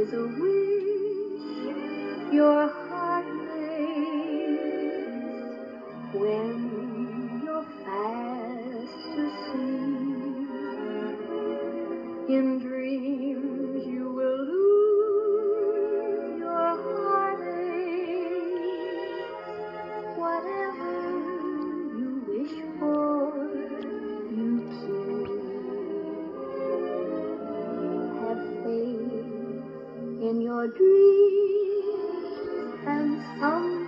is a wish your heart makes when you're fast asleep. In dreams you will lose your heartaches. Whatever in your dreams and some